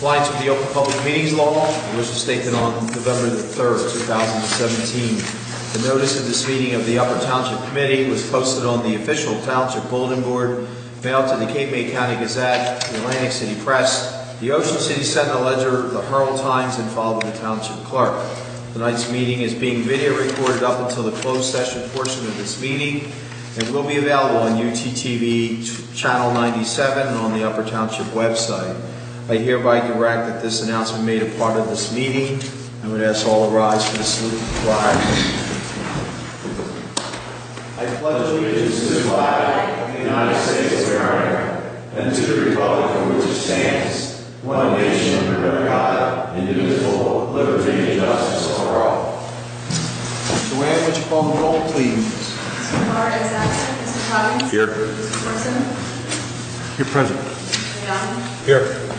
Compliance with the Open Public Meetings Law, I wish to state that on November the 3rd, 2017, the notice of this meeting of the Upper Township Committee was posted on the official Township Bulletin Board, mailed to the Cape May County Gazette, the Atlantic City Press, the Ocean City Sentinel Ledger, the Herald Times, and filed with the Township Clerk. Tonight's meeting is being video recorded up until the closed session portion of this meeting and will be available on UTTV Channel 97 and on the Upper Township website. I hereby direct that this announcement made a part of this meeting. I would ask all to rise for the salute to the flag. I pledge allegiance to the flag of the United States of America and to the republic for which it stands, one nation under God, indivisible, with liberty and justice for all. Joanne, would you call the roll, please? Mr. Carr is absent. Mr. Coggins? Here. Mr. Corson? Here present. Mr. Young? Here.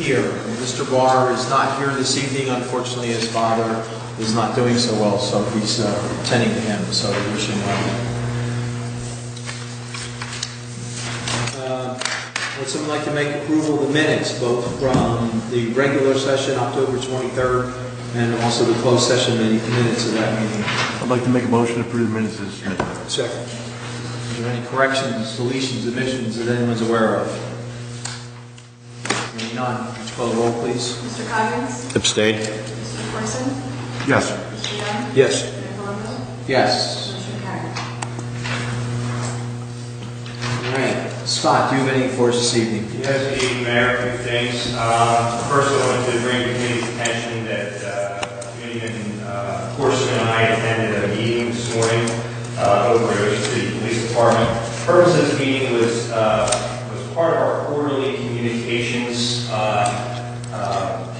Mayor Longfellow? Here. Mr. Barr is not here this evening. Unfortunately, his father is not doing so well, so he's uh, tending to him, so we wish him well. Uh, Would someone like to make approval of the minutes, both from the regular session, October 23rd, and also the closed session min- minutes of that meeting? I'd like to make a motion to approve the minutes as submitted. Second. Is there any corrections, deletions, omissions that anyone's aware of? Hearing none, would you call the roll, please? Mr. Coggins? Abstain. Mr. Corson? Yes. Mr. Young? Yes. Mayor Longfellow? Yes. Motion carried. All right. Scott, do you have anything for us this evening? Yes, good evening, Mayor, a few things. Um, First, I wanted to bring the committee's attention that uh, Committeeman uh, Corson and I attended a meeting this morning uh, over at Ocean City Police Department. Purpose of this meeting was, uh, was part of our quarterly communications uh, uh,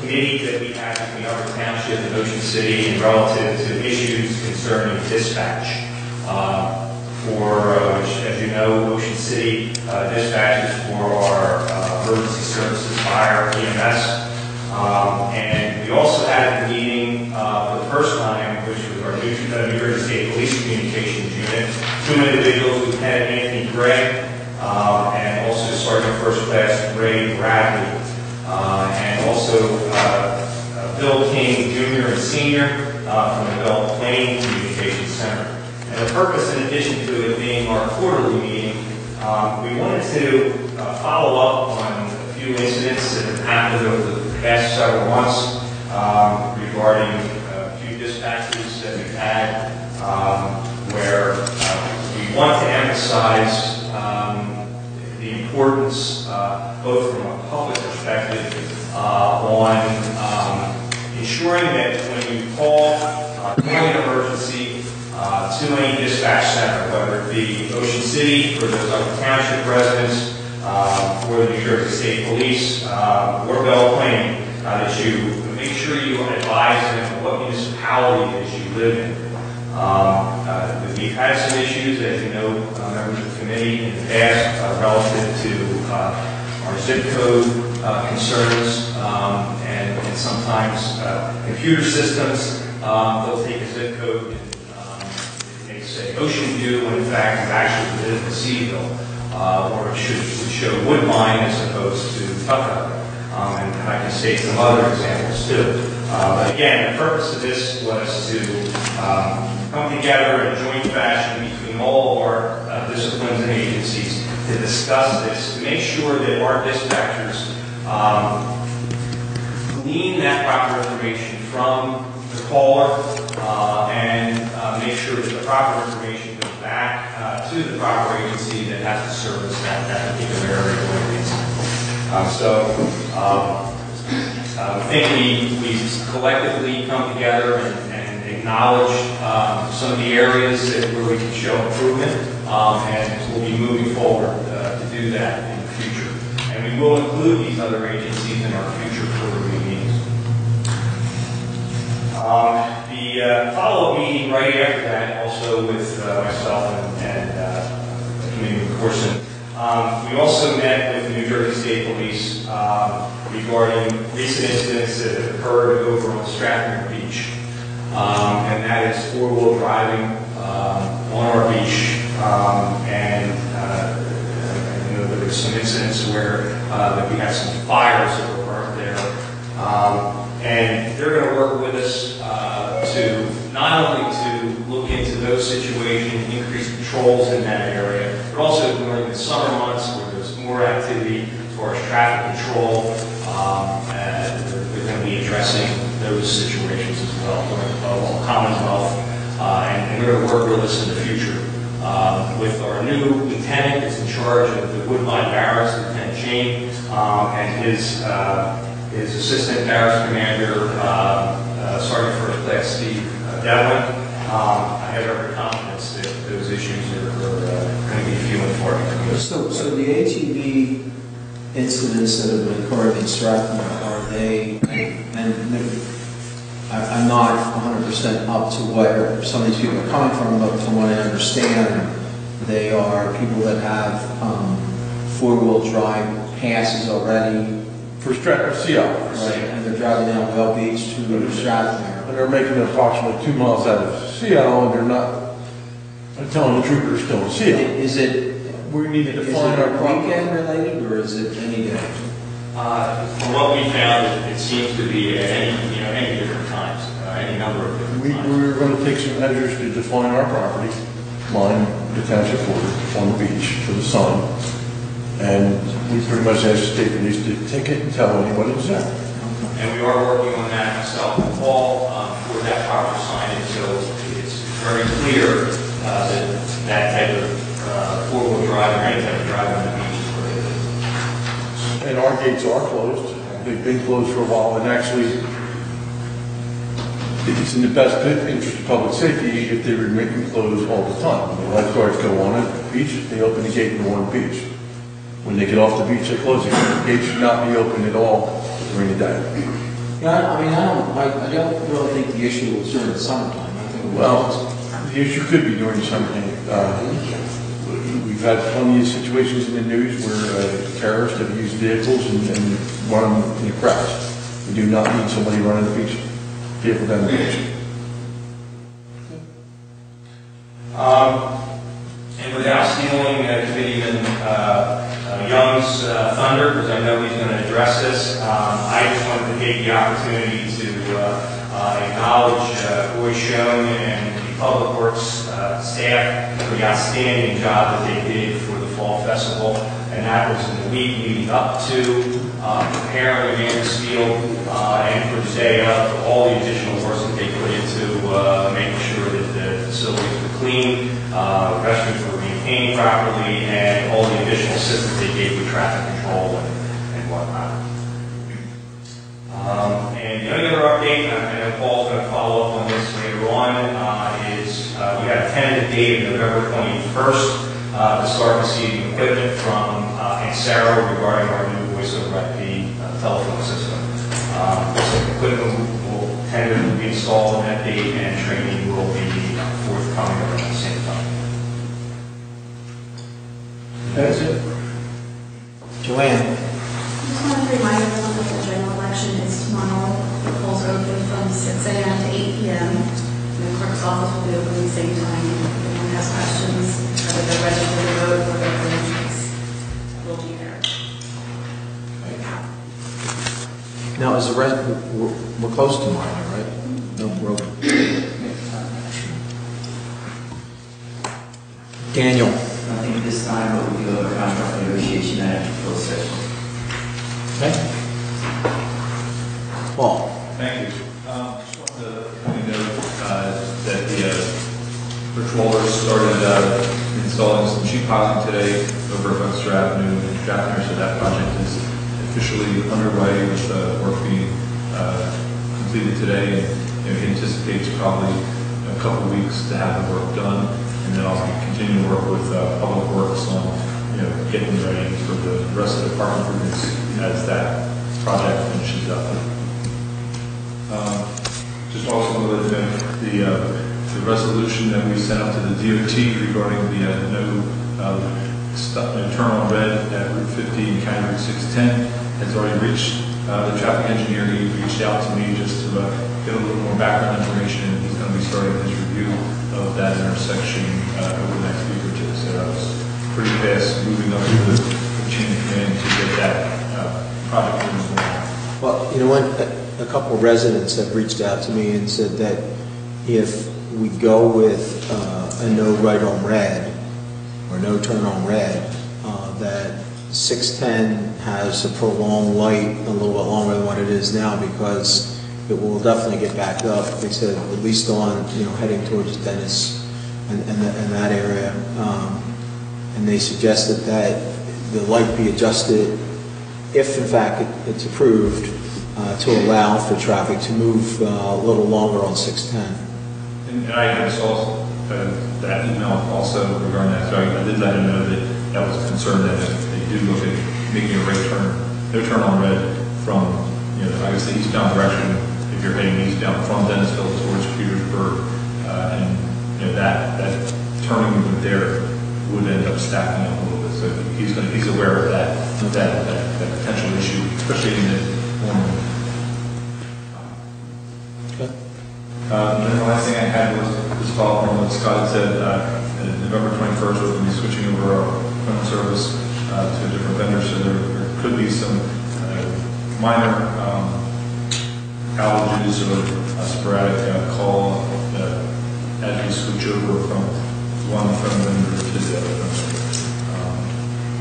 committee that we have between Upper Township and Ocean City and relative to issues concerning dispatch. Uh, for, uh, which, as you know, Ocean City uh, dispatches for our uh, emergency services, fire, EMS. Um, And we also had a meeting uh, for the first time, which was our New uh, New Jersey State Police Communications Unit. Two individuals, Lieutenant Anthony Gray, uh, and also Sergeant First Class Ray Bradley. Uh, And also uh, uh, Bill King Jr. and uh, from the Belleplain Communications Center. And the purpose, in addition to it being our quarterly meeting, um, we wanted to follow up on a few incidents that have happened over the past several months um, regarding a few dispatches that we've had um, where uh, we want to emphasize um, the importance, uh, both from a on um, ensuring that when you call uh, an emergency uh, to any dispatch center, whether it be Ocean City for those other township residents, uh, or the New Jersey State Police, uh, or Belleplain, uh, that you make sure you advise them what municipality it is you live in. Um, uh, We've had some issues, as you know, uh, members of the committee in the past, relative to our zip code uh, concerns, um, and and sometimes uh, computer systems, um, they'll take a zip code and um, may say Ocean View, when in fact it actually is Seaville, uh, or it should would show Woodbine as opposed to Tuckahoe. Um, And I can state some other examples too. Uh, But again, the purpose of this was to um, come together in a joint fashion between all of our uh, disciplines and agencies to discuss this, to make sure that our dispatchers um, glean that proper information from the caller uh, and uh, make sure that the proper information goes back uh, to the proper agency that has to service that, that particular area is. Um, So, um, uh, I think we, we collectively come together and acknowledge, um, some of the areas that, where we can show improvement, um, and we'll be moving forward, uh, to do that in the future. And we will include these other agencies in our future quarterly meetings. Um, the, uh, follow-up meeting right after that, also with, uh, myself and, and, uh, Committee Corson, um, we also met with the New Jersey State Police, um, regarding recent incidents that have occurred over on Strathmere Beach. Um, and that is four-wheel driving, um, on our beach. Um, and, uh, I know there were some incidents where, uh, that we had some fires that were Um, And they're going to work with us uh, to, not only to look into those situations, increase patrols in that area, but also during the summer months where there's more activity as far as traffic control, um, and they're they're going to be addressing those situations Commonwealth. Uh, And and we're going to work with us in the future um, with our new lieutenant that's in charge of the Woodbine Barracks, Lieutenant Shane, um, and his, uh, his assistant barracks commander, uh, Sergeant First Class Steve Devlin. Um, I have every confidence that those issues are, are going to be few and far between. So, so the ATV incidents that have occurred in Strathmere, are they, and I- I'm not 100% up to where some of these people are coming from, but from what I understand, they are people that have um, four-wheel drive passes already, For Strathmere right, and they're driving down Whale Beach to Strathmere there. And they're making approximately two miles out of CO, and they're not, they're telling the troopers don't see it. Is it, We need to is define our it weekend related, or is it any day? Uh, From what we found, it- it seems to be at any, you know, any different times, uh, any number of different We, times. we were gonna take some measures to define our property line, the township border, on the beach for the sun. And we pretty much asked the state police to take it and tell anyone it's there. And we are working on that myself and Paul um, for that proper signage, so it's very clear uh, that that type of uh, four-wheel drive or any type of drive on the beach is prohibited. And our gates are closed. They've been closed for a while, and actually, it's in the best interest of public safety if they remain closed all the time. When the lifeguards go on the beach, they open the gate and go on the beach. When they get off the beach, they close it. The gate should not be open at all during the day. Yeah, I mean, I don't, I, I don't really think the issue was during the summertime, I think it was. Well, the issue could be during the summer. Uh, We've had plenty of situations in the news where uh, terrorists have used vehicles and and run them in the crowds. We do not need somebody running the beach, vehicle down the beach. Um, And without stealing uh, Committeeman uh, uh, Young's uh, thunder, because I know he's going to address this, um, I just wanted to take the opportunity to uh, uh, acknowledge uh, Roy Schoen and Public Works uh, staff for the outstanding job that they did for the Fall Festival. And that was in the week leading up to uh, preparing Mansfield uh, and for the day of, for all the additional work that they put into uh, making sure that the facilities were clean, uh, restrooms were maintained properly, and all the additional assistance they gave with traffic control and and whatnot. Um, And the only other update, and I know Paul's going to follow up on this later on, a tentative date of November 21st uh, to start receiving equipment from uh, Ansaro regarding our new voice over IP uh, telephone system. Um, equipment will tentatively be installed on that date, and training will be forthcoming around the same time. That's it. Joanne? Just wanted to remind everyone that the general election is tomorrow. The polls are open from 6 a.m. to 8 p.m. And the clerk's office will be open at the same time. If anyone has questions, whether they're registered to vote or their credentials, we'll be there. Now, is the rest, we're, we're close to mine, right? No, we're open. Daniel? I think this time, but we do have a contract negotiation at closed session. Okay. Started uh, installing some sheet piling today over at Webster Avenue and Strathmere, so that project is officially underway with uh, work being uh, completed today. And you know, he anticipates probably a couple weeks to have the work done, and then I'll continue to work with uh, Public Works on, you know, getting ready for the rest of the department improvements as that project finishes up. Um, Just also wanted to note the, uh, the resolution that we sent out to the DOT regarding the uh, no no turn on red at Route 50 and County Route 610 has already reached uh, the traffic engineer. He reached out to me just to uh, get a little more background information, and he's going to be starting his review of that intersection uh, over the next week or two. So that was pretty fast moving up the the chain of command to get that uh, project moving. Well, you You know what, a a couple of residents have reached out to me and said that if we go with uh, a no right on red, or no turn on red, uh, that 610 has a prolonged light a little bit longer than what it is now because it will definitely get backed up. They said at least on, you know, heading towards Dennis and, and that- and that area. Um, And they suggested that the light be adjusted if in fact it- it's approved uh, to allow for traffic to move uh, a little longer on 610. And I saw uh, that email also regarding that, so I did let him know that that was a concern that if they do look at making a right turn, no turn on red from, you know, the eastbound direction, if you're heading eastbound from Dennisville towards Petersburg, uh, and, you know, that, that turning movement there would end up stacking up a little bit, so he's gonna, he's aware of that, that, that that potential issue, especially in the morning. Uh, And then the last thing I had was, was follow up on what Scott said, uh, November 21st, we're going to be switching over our phone service uh, to a different vendor, so there there could be some uh, minor um, outages or uh, sporadic uh, call uh, as we switch over from one phone vendor to the other. Um,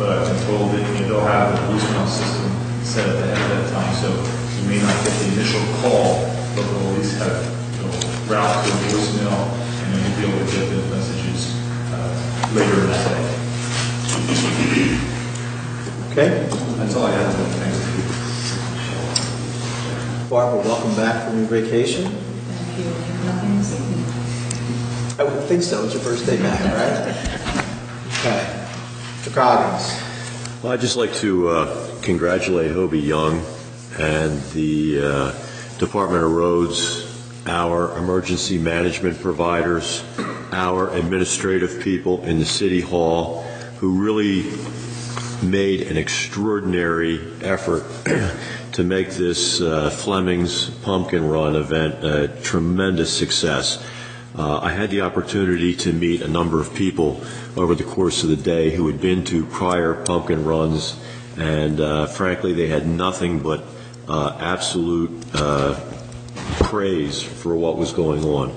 But I've been told that you know, they'll have a voicemail system set up ahead of that time, so you may not get the initial call, but they'll at least have, route to a voicemail, and then you'll be able to get those messages uh, later in that day. Okay? That's all I have. Thanks. Barbara, welcome back from your vacation. Thank you. Nothing this evening. I would think so, it's your first day back, right? Okay. Mr. Coggins. Well, I'd just like to uh, congratulate Hobie Young and the uh, Department of Roads, our emergency management providers, our administrative people in the City Hall, who really made an extraordinary effort to make this uh, Fleming's Pumpkin Run event a tremendous success. Uh, I had the opportunity to meet a number of people over the course of the day who had been to prior pumpkin runs, and uh, frankly, they had nothing but uh, absolute uh, praise for what was going on.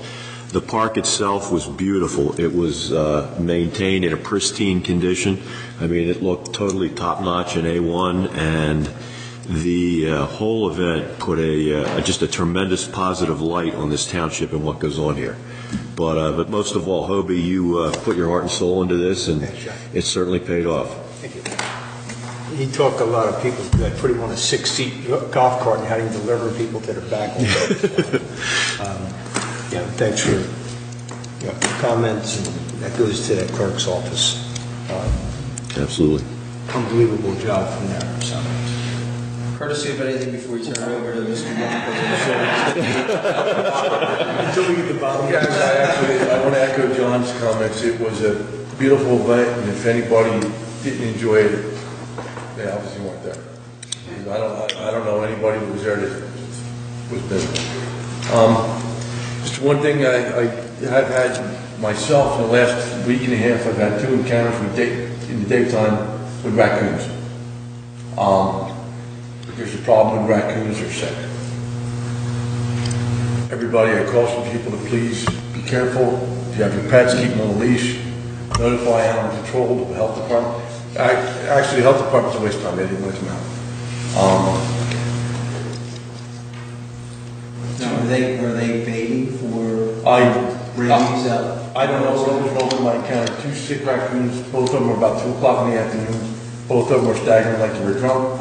The park itself was beautiful. It was uh, maintained in a pristine condition. I mean, it looked totally top-notch in A1, and the uh, whole event put a, uh, just a tremendous positive light on this township and what goes on here. But, uh, but most of all, Hobie, you uh, put your heart and soul into this, and it certainly paid off. He took a lot of people that put him on a six-seat golf cart and had him deliver people to their back window. Um, Yeah, thanks for your comments, and that goes to the clerk's office. Um, Absolutely. Unbelievable job from there, so. Courtesy of anything before you turn it over to Mr. Young. Until we get the bottom. Guys, I actually, I want to echo John's comments. It was a beautiful event, and if anybody didn't enjoy it, they obviously weren't there. I don't, I don't know anybody who was there that was miserable. Um, Just one thing, I, I have had myself in the last week and a half, I've had two encounters with day, in the daytime with raccoons. Um, there's a problem with raccoons, they're sick. Everybody, I caution people to please be careful. If you have your pets, keep them on a leash. Notify animal control, the health department. Ac- Actually, the health department's a waste of time, they didn't let them out. Um, Now, are they, are they baiting for I, rabies out? I don't know what was wrong with my encounter. Two sick raccoons, both of them were about two o'clock in the afternoon. Both of them were staggering like they were drunk.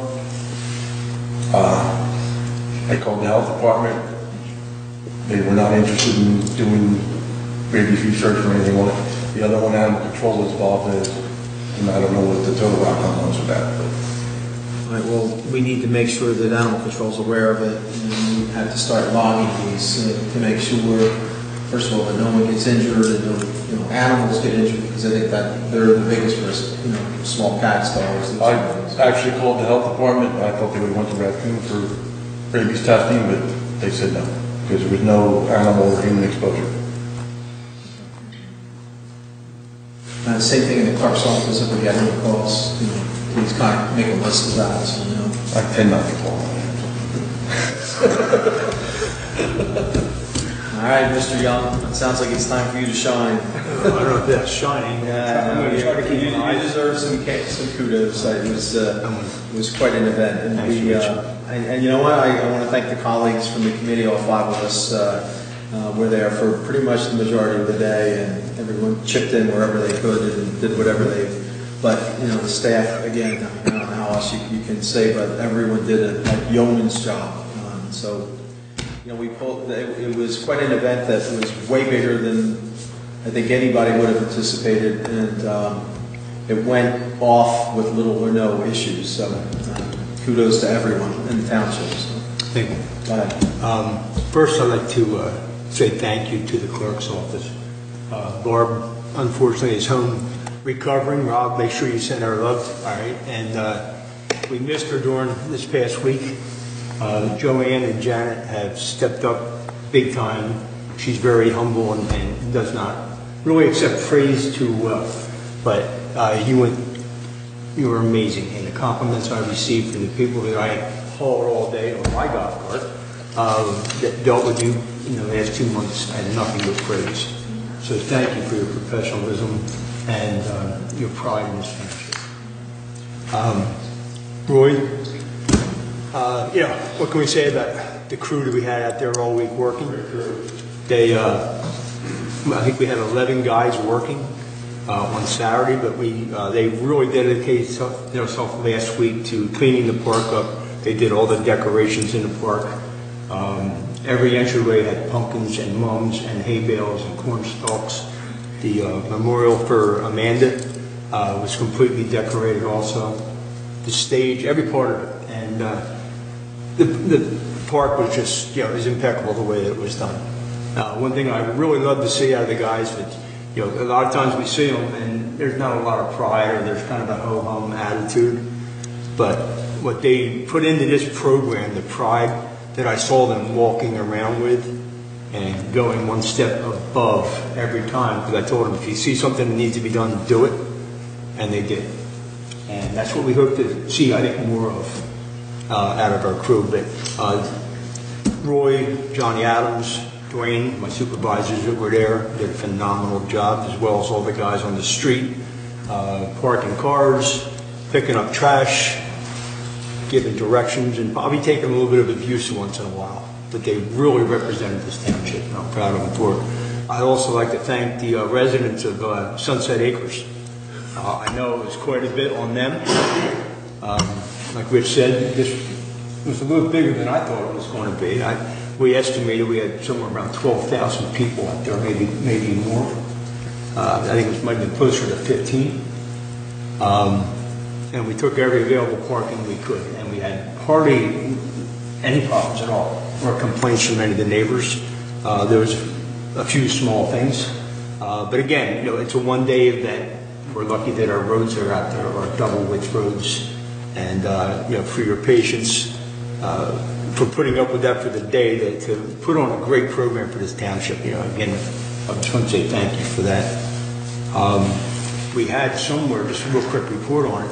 Uh, I called the health department. They were not interested in doing rabies research or anything on it. The other one, animal control was involved in it, and I don't know what the total outcome was of that, but All right, well, we need to make sure that animal control's aware of it, and we have to start logging these uh, to make sure, first of all, that no one gets injured, and no, you know, animals get injured, because I think that they're the biggest risk, you know, small cats, dogs, those I things. actually called the health department, I thought they would want the raccoon for rabies testing, but they said no, because there was no animal or human exposure. Uh, same thing in the clerk's office, if we get any calls, you know, please kind of make a list of that, so we know. I tend not to call. All right, Mr. Young, it sounds like it's time for you to shine. I don't know if that's shining. Yeah, I'm gonna try to keep you- an eye. you deserve some, ca- some kudos. It was, uh, it was quite an event. And Thanks, we, Rich. uh, and, and you know what? I, I want to thank the colleagues from the committee, all five of us, uh, uh, were there for pretty much the majority of the day and everyone chipped in wherever they could and did whatever they, but, you know, the staff, again, I don't know how else you, you can say, but everyone did a like yeoman's job. Um, So, you know, we pulled, it, it was quite an event that was way bigger than I think anybody would have anticipated, and um, it went off with little or no issues, so uh, kudos to everyone in the township. so. Thank you. Go ahead. Um, First, I'd like to uh, say thank you to the clerk's office. Uh, Barb, unfortunately, is home recovering. Rob, make sure you send her love, all right? And uh, we missed her during this past week. Uh, Joanne and Janet have stepped up big time. She's very humble and- and does not really accept praise too well. But uh, you went you were amazing, and the compliments I received from the people that I hauled all day on my golf cart um, that dealt with you in the last two months, I had nothing but praise. So thank you for your professionalism and uh, your pride in this township. Um, Roy, uh, you what can we say about the crew that we had out there all week working? They, uh, I think we had 11 guys working uh, on Saturday, but we, uh, they really dedicated themselves last week to cleaning the park up. They did all the decorations in the park. Um, Every entryway had pumpkins and mums and hay bales and corn stalks. The uh, memorial for Amanda uh, was completely decorated also. The stage, every part of it. And uh, the, the park was just, you know, it was impeccable the way that it was done. One thing I really love to see out of the guys, that, you know, a lot of times we see them and there's not a lot of pride or there's kind of a ho-hum attitude. But what they put into this program, the pride that I saw them walking around with and going one step above every time, because I told them, if you see something that needs to be done, do it. And they did. And that's what we hope to see, I think, more of uh, out of our crew. But uh, Roy, Johnny Adams, Dwayne, my supervisors that were there, did a phenomenal job, as well as all the guys on the street, uh, parking cars, picking up trash, giving directions, and probably taking a little bit of abuse once in a while. But they really represented this township, and I'm proud of them for it. I'd also like to thank the uh, residents of uh, Sunset Acres. Uh, I know it was quite a bit on them. Um, Like Rich said, this was a little bigger than I thought it was going to be. I- We estimated we had somewhere around 12,000 people out there, maybe, maybe more. Uh, I think it might have been closer to 15. Um, And we took every available parking we could, and we had hardly any problems at all, or complaints from any of the neighbors. Uh, There was a few small things, Uh, but again, you know, it's a one-day event. We're lucky that our roads are out there, our double-width roads, and, uh, you know, for your patience, uh, for putting up with that for the day, that to put on a great program for this township, you know, again, I just want to say thank you for that. Um, We had somewhere, just a real quick report on it,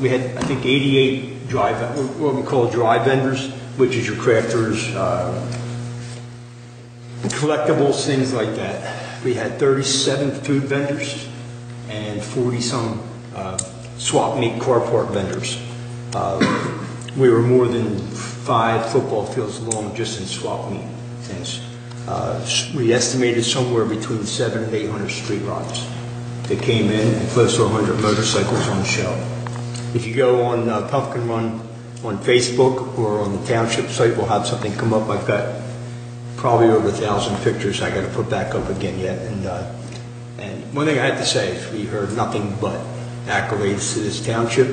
we had, I think, 88 drive, what we call drive vendors, which is your crafters, uh, collectibles, things like that. We had 37 food vendors and 40-some swap meet car park vendors. Uh, We were more than five football fields long just in swap meet things. Uh, We estimated somewhere between seven and 800 street rods that came in and close to 100 motorcycles on show. If you go on uh, Pumpkin Run on Facebook or on the township site, we'll have something come up. I've got probably over a thousand pictures I got to put back up again yet. And uh, and one thing I have to say is we heard nothing but accolades to this township.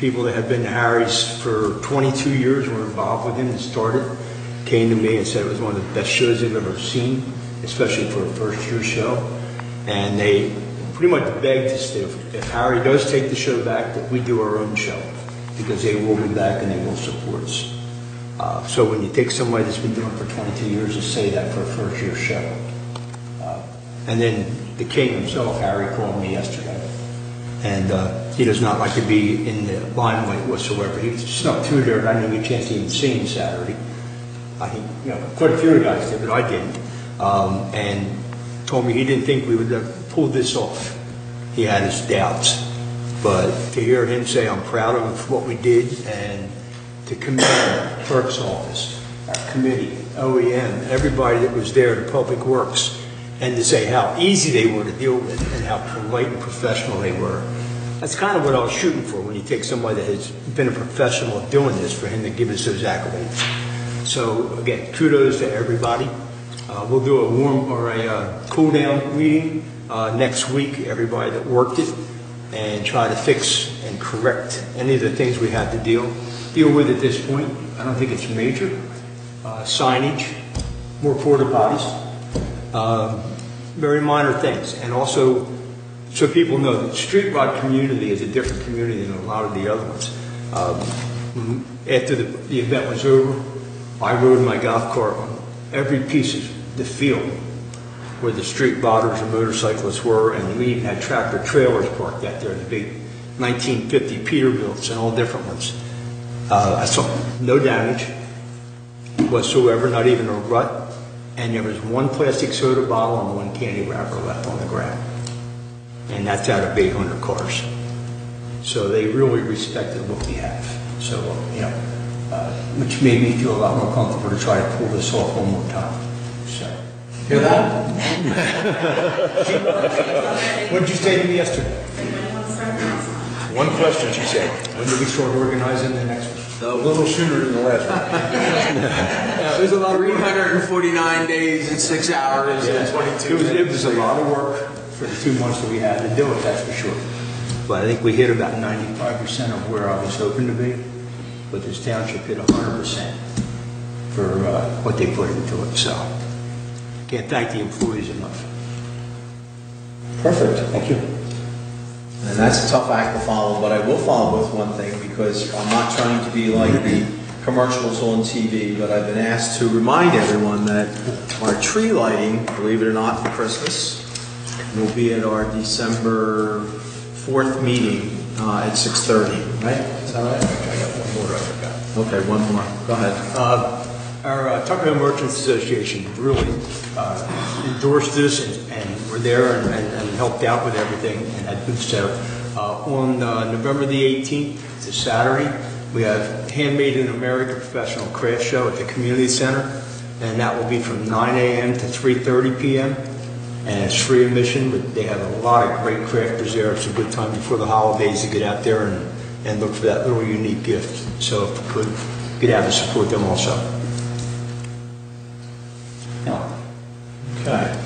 People that have been to Harry's for 22 years were involved with him and started, came to me and said it was one of the best shows they've ever seen, especially for a first year show. And they pretty much begged to, if Harry does take the show back, that we do our own show, because they will be back and they will support us. Uh, So when you take somebody that's been doing it for 22 years to say that for a first year show. Uh, And then the king himself, Harry, called me yesterday. And uh, he does not like to be in the limelight whatsoever. He snuck through there, and I didn't get a chance to even see him Saturday. I think, you know, quite a few of guys did, but I didn't. Um, and told me he didn't think we would pulled this off. He had his doubts. But to hear him say, I'm proud of what we did, and to commend clerk's office, our committee, OEM, everybody that was there, the Public Works, and to say how easy they were to deal with and how polite and professional they were. That's kind of what I was shooting for when you take somebody that has been a professional doing this, for him to give us those accolades. So again, kudos to everybody. Uh, We'll do a warm, or a uh, cool-down meeting uh, next week, everybody that worked it, and try to fix and correct any of the things we had to deal, deal with at this point. I don't think it's major. Uh, Signage, more porta potties, um, very minor things. And also, so people know that Street Rod community is a different community than a lot of the other ones. Um, After the the event was over, I rode my golf cart on every piece of the field where the street rodders and motorcyclists were, and we even had tractor trailers parked out there, the big 1950 Peterbilts and all different ones. Uh, I saw no damage whatsoever, not even a rut, and there was one plastic soda bottle and one candy wrapper left on the ground. And that's out of 800 cars. So they really respected what we have. So, you know, uh, which made me feel a lot more comfortable to try to pull this off one more time. So. Hear that? What did you say to me yesterday? Anybody want to start the next one? One question, she said. When do we start organizing the next one? A little sooner than the last one. Yeah, there's a lot of 349 days and six hours and 22 It was, it was a lot of work for the two months that we had to do it, that's for sure. But I think we hit about ninety-five percent of where I was hoping to be, but this township hit hundred percent for uh, what they put into it, so. Can't thank the employees enough. Perfect. Thank you. And that's a tough act to follow, but I will follow with one thing because I'm not trying to be like the commercials on TV, but I've been asked to remind everyone that our tree lighting, believe it or not, for Christmas, will be at our December 4th meeting uh, at 6:30, right? Is that right? I got one more I forgot. Okay, one more. Go ahead. Uh, Our uh, Tuckahoe Merchants Association really uh, endorsed this and- were there and- helped out with everything and had stuff. Uh, On uh, November the 18th, it's a Saturday, we have Handmade in America Professional Craft Show at the Community Center, and that will be from 9 a.m. to 3:30 p.m. And it's free admission, but they have a lot of great crafters there. It's a good time before the holidays to get out there and and look for that little unique gift. So if we could, get out and support them also. Okay.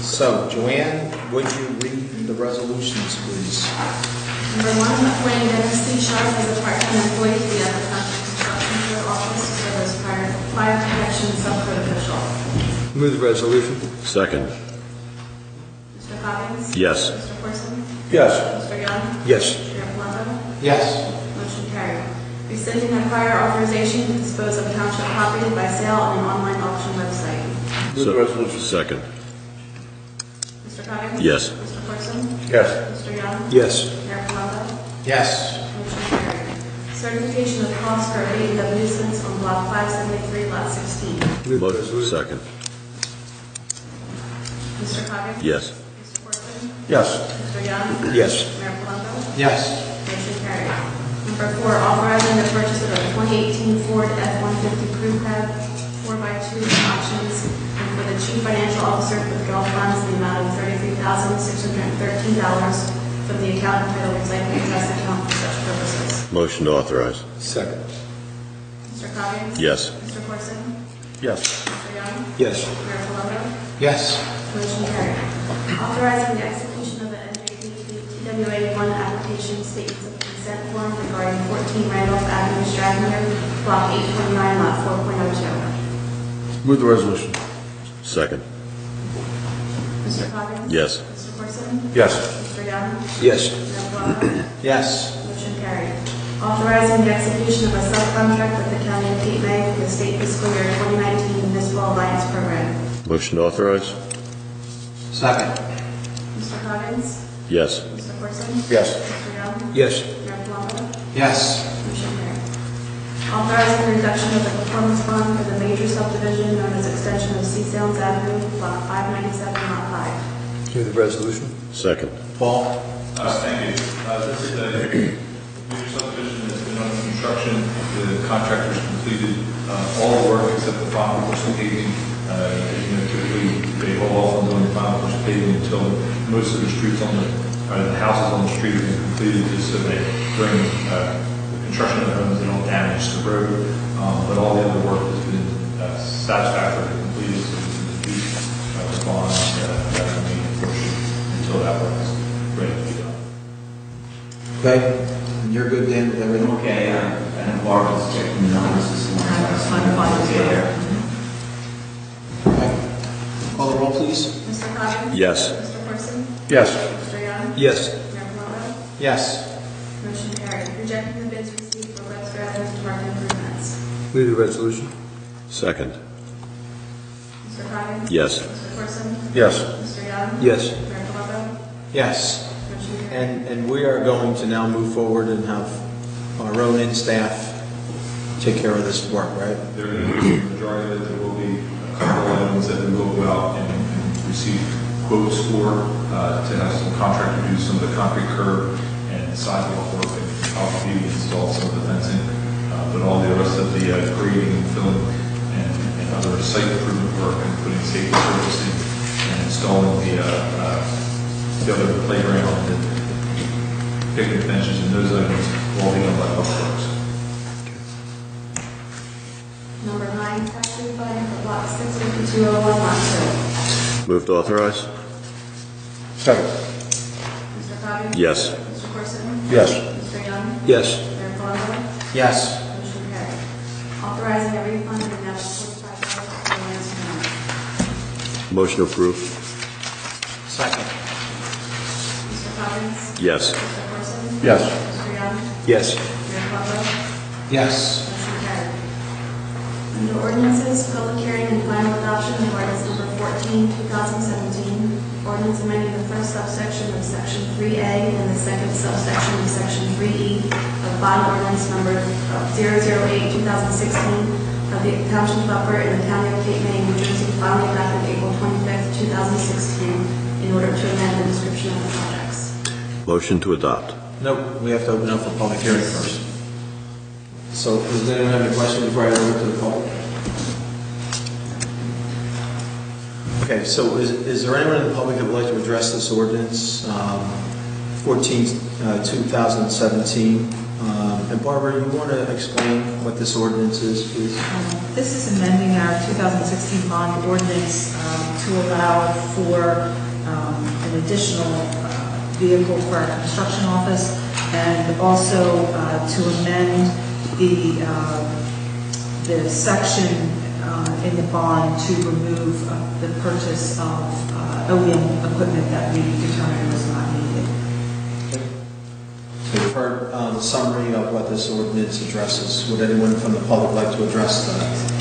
So, Joanne, would you read the resolutions, please? Number one, appointing Dennis C. Sharp as a part-time employee to the Upper Construction Code Office to serve as fire fire protection subcode official. Move the resolution. Second. Mr. Coggins? Yes. Mr. Corson? Yes. Mr. Young? Yes. Mayor Palombo? Yes. Motion carried. Rescinding a prior authorization to dispose of township property by sale on an online auction website. Move the resolution. Second. Mr. Coggins? Yes. Mr. Corson? Yes. Mr. Young? Yes. Mayor Palombo? Yes. Motion carried. Certification of cost for abatement of nuisance on block 573, lot 16. Move the Mo- resolution. Second. Mr. Coggins? Yes. Mr. Corson? Yes. Mr. Young? Yes. Mayor Palombo? Yes. Motion carried. Number four, authorizing the purchase of a 2018 Ford F-150 Crew Cab 4x2 options and for the chief financial officer to withdraw funds in the amount of $33,613 from the account entitled Recycling Trust Account for such purposes. Motion to authorize. Second. Mr. Coggins? Yes. Mr. Corson? Yes. Mr. Young? Yes. Mayor Palombo? Yes. Motion carried. Authorizing the execution of the NJDP TWA one application statements of consent form regarding 14 Randolph Avenue, Strathmere, block 829, lot 4.02. Move the resolution. Second. Mr. Coggins? Yes. Mr. Corson? Yes. Mr. Young? Yes. Mayor Palombo? Yes. Motion carried. Authorizing the execution of a subcontract with the County of Cape May for the state fiscal year 2019 municipal alliance program. Motion to authorize. Second. Mr. Coggins? Yes. Mr. Corson? Yes. Mr. Young? Yes. Mayor Plummer? Yes. Motion carried. Authorizing the reduction of the performance bond for the major subdivision known as extension of C. Salins Avenue, block 597, lot 5. Move the resolution. Second. Paul? Uh, Thank you. Uh, This is a major subdivision that's been under construction. The contractor's completed uh, all the work except the final course of paving. Uh, As you know, typically, they hold off on doing the final course of paving until most of the streets on the, or the houses on the street have been completed, just so that during uh, the construction of the homes, they don't damage the road. Um, But all the other work has been uh, satisfactorily completed, so we can reduce uh, the bond, uh, that remaining portion until that work is ready to be done. Okay. And you're good, then with everything? Okay, uh, and Barbara's checking the numbers this morning. so I I'm assume fine it's with okay there. Call the roll, please. Mr. Coggins? Yes. Mr. Corson? Yes. Mr. Young? Yes. Mayor Plummer? Yes. Motion carried. Rejecting the bids received for Webster Avenue Park improvements. Move the resolution. Second. Mr. Coggins? Yes. Mr. Corson? Yes. Mr. Young? Yes. Mayor Plummer? Yes. Motion carried. And, and we are going to now move forward and have our own in-staff take care of this work, right? There are going to be, the majority of it, there will be uh, a couple of items that we will go out and and receive quotes for, uh, to have some contractor do some of the concrete curb and sidewalk work and possibly install some of the fencing. Uh, But all the rest of the uh, grading and filling and and other site improvement work, including safety servicing and installing the, uh, uh, the other playground and picnic benches and those items, will all be done by Public Works. Number nine, tax refund for block 65201, lot 2. Move to authorize? Second. Mr. Coggins? Yes. Mr. Corson? Yes. Mr. Young? Yes. Mayor Plummer? Yes. Motion carried. Authorizing a refund in the amount of forty-five dollars for Lance Manor. Motion approved? Second. Mr. Coggins? Yes. Mr. Corson? Yes. Mr. Young? Yes. Mayor Plummer? Yes. Motion carried. Under ordinances, public hearing and final adoption of ordinance number 14, 2017, ordinance amending the first subsection of section 3A and the second subsection of section 3E of bond ordinance number 008, 2016 of the Township of Upper in the County of Cape May, New Jersey, finally adopted April 25, 2016, in order to amend the description of the projects. Motion to adopt? Nope, we have to open up for public hearing first. So, does anyone have any questions before I open to the public? Okay, so is, there anyone in the public that would like to address this ordinance, um, 14, uh, 2017? Um, And Barbara, you want to explain what this ordinance is, please? Um, This is amending our 2016 bond ordinance um, to allow for um, an additional uh, vehicle for our construction office and also uh, to amend the, uh, the section in the bond to remove uh, the purchase of uh, OEM equipment that we determined was not needed. So you've heard um, the summary of what this ordinance addresses. Would anyone from the public like to address that?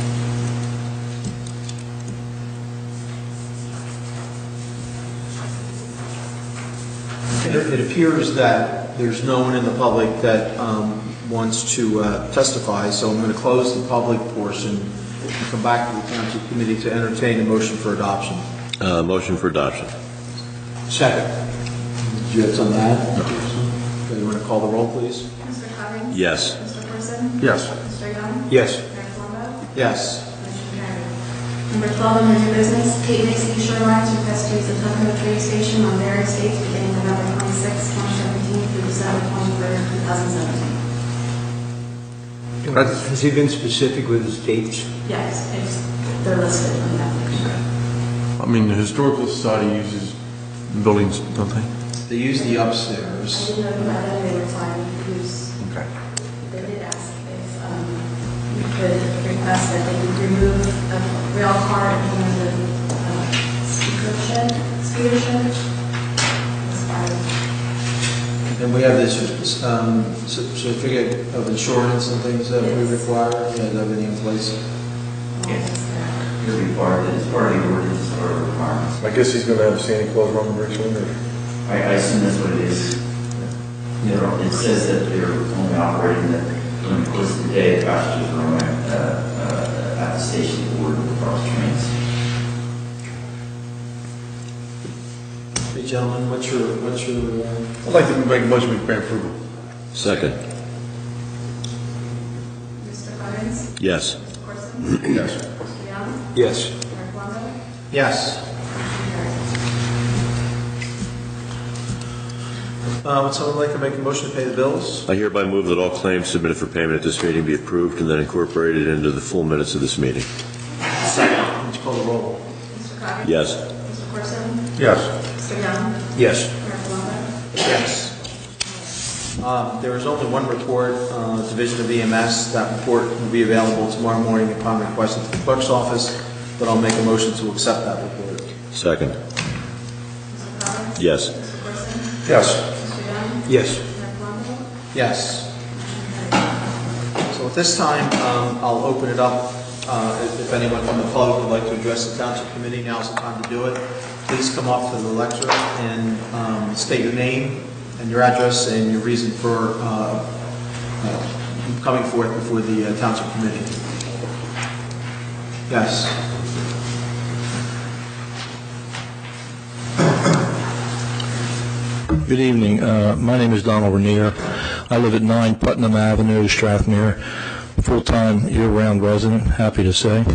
It it appears that there's no one in the public that um, wants to uh, testify, so I'm going to close the public portion and come back to the township committee to entertain a motion for adoption. Uh, Motion for adoption? Second. Did you have something to add? Okay, you want to call the roll, please? Mr. Coggins? Yes. Mr. Corson? Yes. Mr. Young? Yes. Mayor Plummer? Yes. Motion carried. Number 12, under new business, Cape May Seashore Lines request to use the Tuckahoe train station on various dates beginning November 26, 2017 through December 23, 2017. Has he been specific with his dates? Yes, it's, they're listed on the application. I mean, the Historical Society uses buildings, don't they? They use the I upstairs. didn't know about that, they were fine, because Okay. they did ask if, um, you could request that they would remove a rail car in one the, uh, speaker shed, speaker shed. As far And we have this um, certificate of insurance and things that we Yes. require, and everything in place. Yes. It'll be part of, it. it's part of the ordinance or requirements. I guess he's gonna have Santa Claus run the bricks with or? I, I assume that's what it is. There- It says that they're only operating the, during the course of the day, the passengers are only uh, uh, at the station gentlemen, what's your, what's your, uh, I'd like to make a motion to grant approval. Second. Mr. Hines? Yes. Mr. Corson? Yes. Mr. Young? Yes. Mayor Palombo? yes? Uh, would someone like to make a motion to pay the bills? I hereby move that all claims submitted for payment at this meeting be approved and then incorporated into the full minutes of this meeting. Second. Would you call the roll? Mr. Cummings? Yes. Mr. Corson? Yes. Mr. Young? Yes. Mayor Palombo? Yes. Um, There is only one report, uh, Division of EMS. That report will be available tomorrow morning upon request of the clerk's office, but I'll make a motion to accept that report. Second. Mr. Cummings? Yes. Mr. Corson? Yes. Mr. Young? Yes. Mayor Palombo? Yes. So at this time, um, I'll open it up. Uh, If if anyone from the public would like to address the township committee, now's the time to do it. Please come up to the lectern and um, state your name and your address and your reason for uh, uh, coming forth before the uh, township committee. Yes. Good evening. Uh, My name is Donald Renier. I live at 9 Putnam Avenue, Strathmere, full-time, year-round resident, happy to say.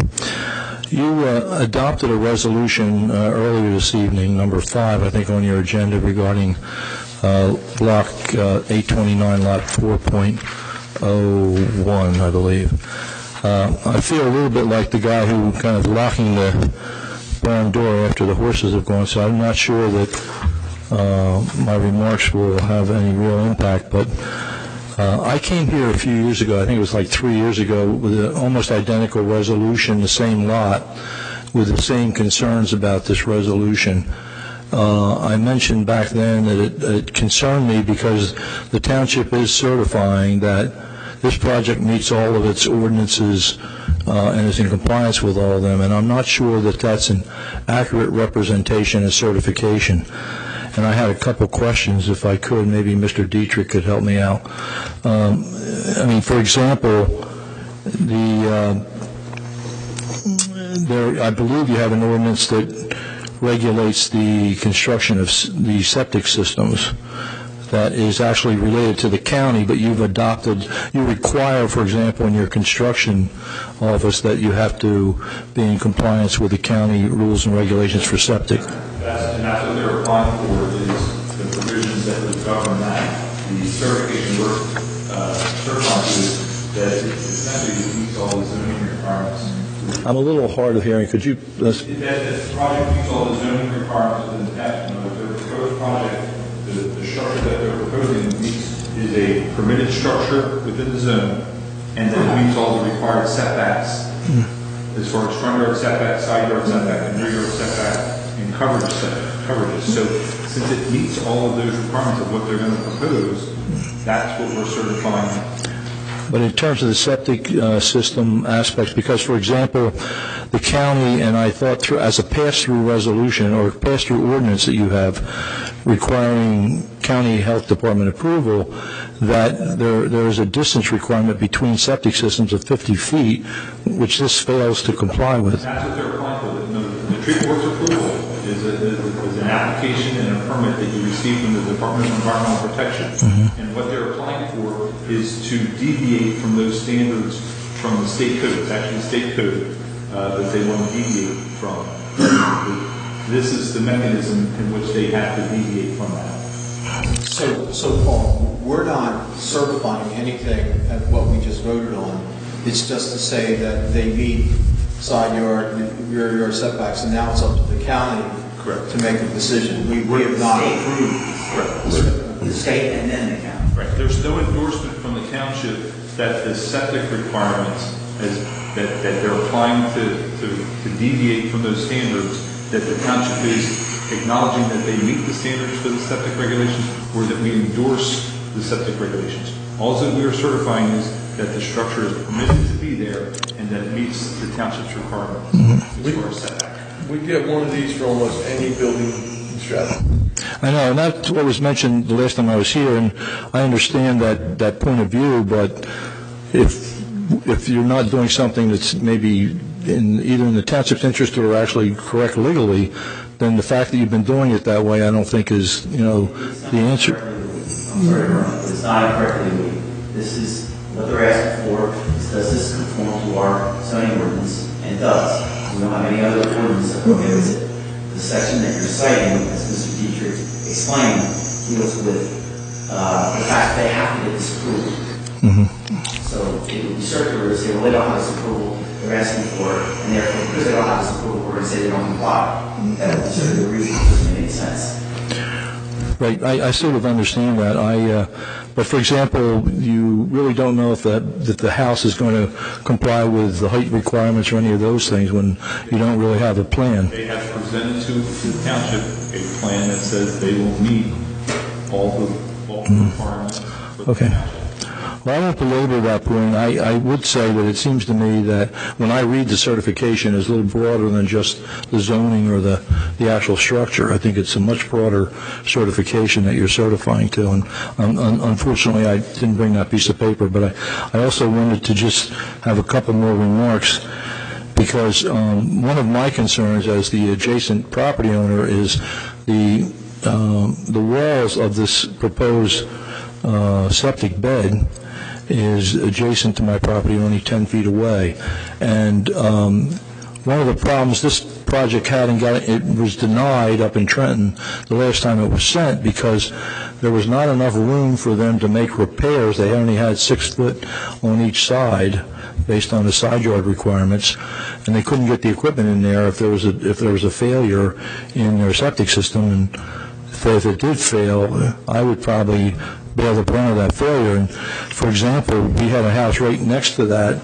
You uh, adopted a resolution uh, earlier this evening, number five, I think, on your agenda regarding Block uh, 829, Lot 4.01, I believe. I feel a little bit like the guy who kind of locking the barn door after the horses have gone, so I'm not sure that my remarks will have any real impact, but I came here a few years ago, I think it was like three years ago, with an almost identical resolution, the same lot, with the same concerns about this resolution. Uh, I mentioned back then that it- it concerned me because the township is certifying that this project meets all of its ordinances uh, and is in compliance with all of them, and I'm not sure that that's an accurate representation and certification. And I had a couple questions, if I could, maybe Mr. Dietrich could help me out. Um, I mean, for example, the, uh, there, I believe you have an ordinance that regulates the construction of the septic systems that is actually related to the county, but you've adopted, you require, for example, in your construction office, that you have to be in compliance with the county rules and regulations for septic. And that's what they're applying for, is the provisions that would govern that. The certification uh, certifying to is that it essentially meets all the zoning requirements. I'm a little hard of hearing, could you, That, that project meets all the zoning requirements within the. You the proposed project, the, the structure that they're proposing meets, is a permitted structure within the zone, and that meets all the required setbacks, as far as front yard setback, side yard setback, and rear yard setback, and coverage set- coverages. So since it meets all of those requirements of what they're going to propose, that's what we're certifying But in terms of the septic uh, system aspects, because, for example, the county, and I thought through, as a pass-through resolution or pass-through ordinance that you have requiring county health department approval, that there, there is a distance requirement between septic systems of 50 feet, which this fails to comply with. That's what they're applying for. The, the tree board's approval application and a permit that you receive from the Department of Environmental Protection. And what they're applying for is to deviate from those standards from the state code. It's actually the state code uh, that they want to deviate from. This is the mechanism in which they have to deviate from that. So, so Paul, we're not certifying anything at what we just voted on. It's just to say that they meet side yard, rear yard setbacks, and now it's up to the county Correct. to make a decision. We, we have not State. approved. The state and then the county. Right, there's no endorsement from the township that the septic requirements, as, that, that they're applying to, to to deviate from those standards, that the township is acknowledging that they meet the standards for the septic regulations, or that we endorse the septic regulations. All that we are certifying is that the structure is permitted to be there, and that it meets the township's requirements mm-hmm. as far as setback. We get one of these for almost any building in Strathmere. I know, and that's what was mentioned the last time I was here, and I understand that, that point of view, but if, if you're not doing something that's maybe in, either in the township's interest or actually correct legally, then the fact that you've been doing it that way, I don't think is, you know, the answer. I'm sorry, Ron, it's not incorrectly. This is, what they're asking for is does this conform to our zoning ordinance? And does. We don't have any other ordinance that prohibits it. The section that you're citing, as Mr. Dietrich explained, deals with uh, the fact that they have to get this approval. So it would be circular to say, well, they don't have this approval, they're asking for it, and therefore, because they don't have this approval, we're going to say they don't comply. That would be circular reason, it doesn't make any sense. Right, I, I sort of understand that. I, uh, but for example, you really don't know if that, that the house is going to comply with the height requirements or any of those things when you don't really have a plan. They have presented to to the township a plan that says they will meet all the, all the requirements. for the Okay. township. Well, I won't belabor that point. I, I would say that it seems to me that when I read the certification, it's a little broader than just the zoning or the, the actual structure. I think it's a much broader certification that you're certifying to, and un- un- unfortunately, I didn't bring that piece of paper, but I, I also wanted to just have a couple more remarks, because um, one of my concerns as the adjacent property owner is the, um, the walls of this proposed uh, septic bed is adjacent to my property, only 10 feet away. And um, one of the problems this project had, and got, it was denied up in Trenton the last time it was sent, because there was not enough room for them to make repairs. They only had six foot on each side, based on the side yard requirements, and they couldn't get the equipment in there if there was a, if there was a failure in their septic system. And if if it did fail, I would probably bear the brunt of that failure. And for example, we had a house right next to that,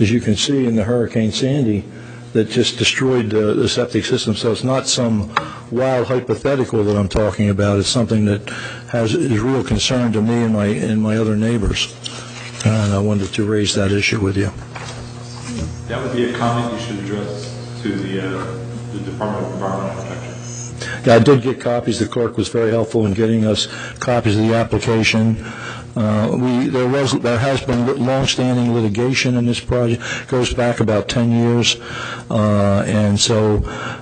as you can see in the Hurricane Sandy, that just destroyed the, the septic system. So it's not some wild hypothetical that I'm talking about. It's something that has is real concern to me and my and my other neighbors. And I wanted to raise that issue with you. That would be a comment you should address to the, uh, the Department of Environmental I did get copies. The clerk was very helpful in getting us copies of the application. Uh, We, there was, there has been long-standing litigation in this project, It goes back about 10 years, Uh, and so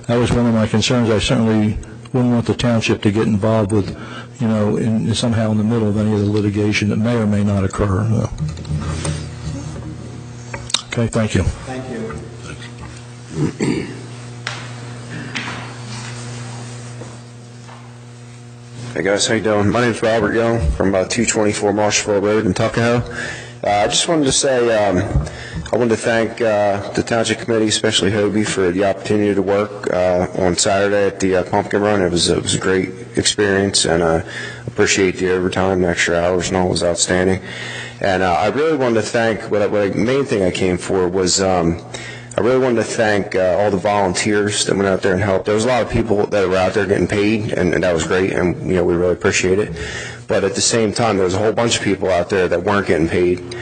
that was one of my concerns. I certainly wouldn't want the township to get involved with, you know, in somehow in the middle of any of the litigation that may or may not occur. Uh, Okay, thank you. Thank you. Hey guys, how you doing? My name's Robert Young from uh, 224 Marshallville Road in Tuckahoe. Uh, I just wanted to say um, I wanted to thank uh, the Township Committee, especially Hobie, for the opportunity to work uh, on Saturday at the uh, Pumpkin Run. It was it was a great experience, and uh, appreciate the overtime, the extra hours, and all was outstanding. And I really wanted to thank what, I- what I, main thing I came for was. Um, I really wanted to thank uh, all the volunteers that went out there and helped. There was a lot of people that were out there getting paid, and, and that was great, and you know we really appreciate it. But at the same time, there was a whole bunch of people out there that weren't getting paid,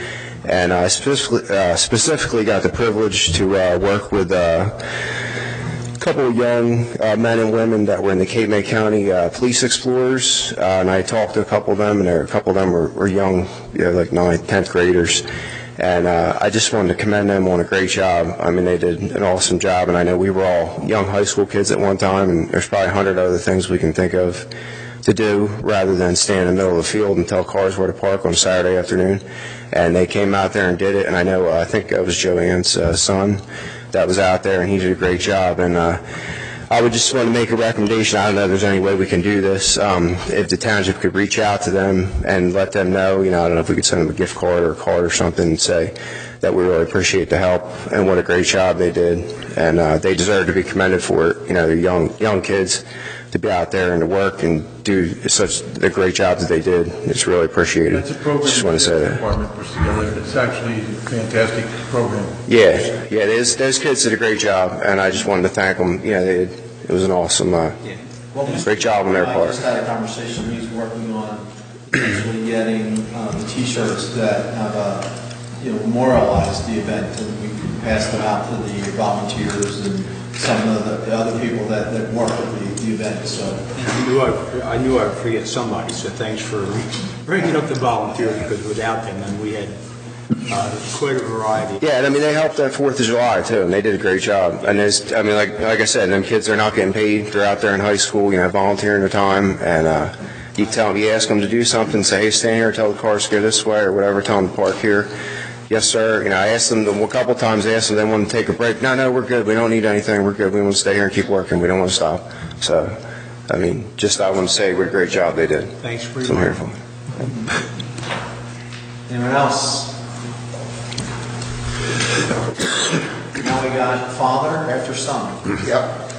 and I specifically, uh, specifically got the privilege to uh, work with uh, a couple of young uh, men and women that were in the Cape May County uh, Police Explorers, uh, and I talked to a couple of them, and there, a couple of them were, were young, you know, like ninth, tenth graders. And uh, I just wanted to commend them on a great job. I mean, they did an awesome job, and I know we were all young high school kids at one time, and there's probably a hundred other things we can think of to do rather than stand in the middle of the field and tell cars where to park on Saturday afternoon. And they came out there and did it, and I know, uh, I think it was Joanne's uh, son that was out there, and he did a great job. And uh, I would just want to make a recommendation. I don't know if there's any way we can do this. Um, if the township could reach out to them and let them know, you know, I don't know if we could send them a gift card or a card or something and say that we really appreciate the help and what a great job they did. And uh, they deserve to be commended for it. You know, they're young, young kids to be out there and to work and do such a great job that they did. It's really appreciated. That's a program Just want to say that. department puts together. It's actually a fantastic program. Yeah, yeah, those, those kids did a great job, and I just wanted to thank them. Yeah, they, it was an awesome, uh, Well, Great job on their part. I just had a conversation, he's working on potentially getting um, the T-shirts that have, uh, you know, memorialized the event, and we can pass them out to the volunteers and some of the the other people that that work at the the event, so. And I knew I, I knew I'd forget somebody, so thanks for bringing up the volunteers, because without them, then we had quite a variety. Yeah, and I mean, they helped at Fourth of July too, and they did a great job. And there's, I mean, like, like I said, them kids are not getting paid. They're out there in high school, you know, volunteering their time. And, uh, you tell them, you ask them to do something, say, hey, stand here, tell the cars to go this way or whatever, tell them to park here. Yes, sir. You know, I asked them a couple times, I asked them, they want to take a break. No, no, we're good. We don't need anything. We're good. We want to stay here and keep working. We don't want to stop. So, I mean, just I want to say what a great job they did. Thanks for So your them. Anyone else? Now we got father after son. Yep.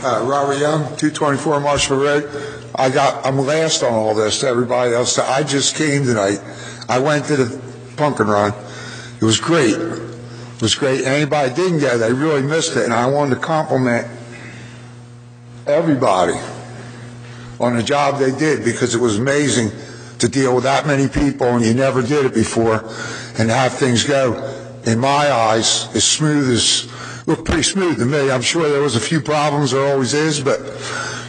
Uh, Robert Young, 224 Marshall Road. I got, I'm last on all this to everybody else. I just came tonight. I went to the pumpkin run. It was great. It was great. Anybody didn't go, they really missed it. And I wanted to compliment everybody on the job they did because it was amazing to deal with that many people and you never did it before and have things go, in my eyes, as smooth as, looked pretty smooth to me. I'm sure there was a few problems, there always is, but,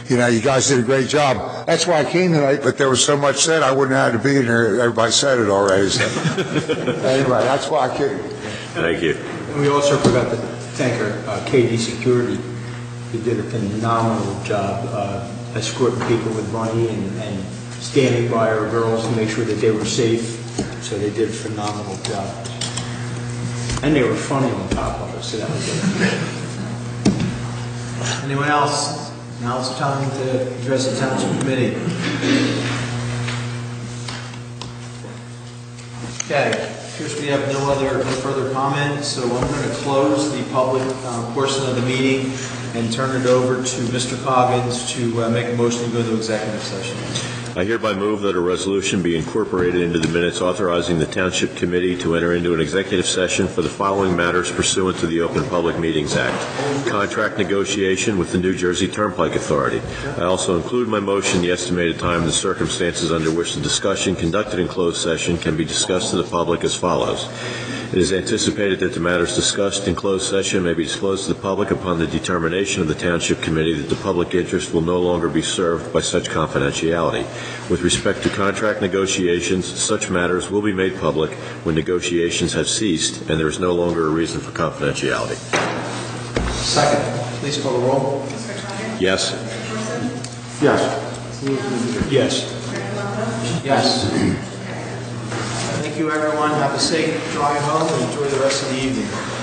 you know, you guys did a great job. That's why I came tonight, but there was so much said, I wouldn't have had to be in here. Everybody said it already, so. Anyway, that's why I came. Thank you. And we also forgot to thank our uh, KD Security, who did a phenomenal job uh, escorting people with money and and standing by our girls to make sure that they were safe. So they did a phenomenal job. And they were funny on top of it, so that was good. Anyone else? Now it's time to address the township committee. Okay, appears we have no other, no further comments, so I'm going to close the public uh, portion of the meeting and turn it over to Mr. Coggins to uh, make a motion to go into executive session. I hereby move that a resolution be incorporated into the minutes authorizing the Township Committee to enter into an executive session for the following matters pursuant to the Open Public Meetings Act. Contract negotiation with the New Jersey Turnpike Authority. I also include my motion the estimated time and the circumstances under which the discussion conducted in closed session can be discussed to the public as follows. It is anticipated that the matters discussed in closed session may be disclosed to the public upon the determination of the Township Committee that the public interest will no longer be served by such confidentiality. With respect to contract negotiations, such matters will be made public when negotiations have ceased and there is no longer a reason for confidentiality. Second, please call the roll. Yes? Yes. Yes. Thank you, everyone. Have a safe drive home and enjoy the rest of the evening.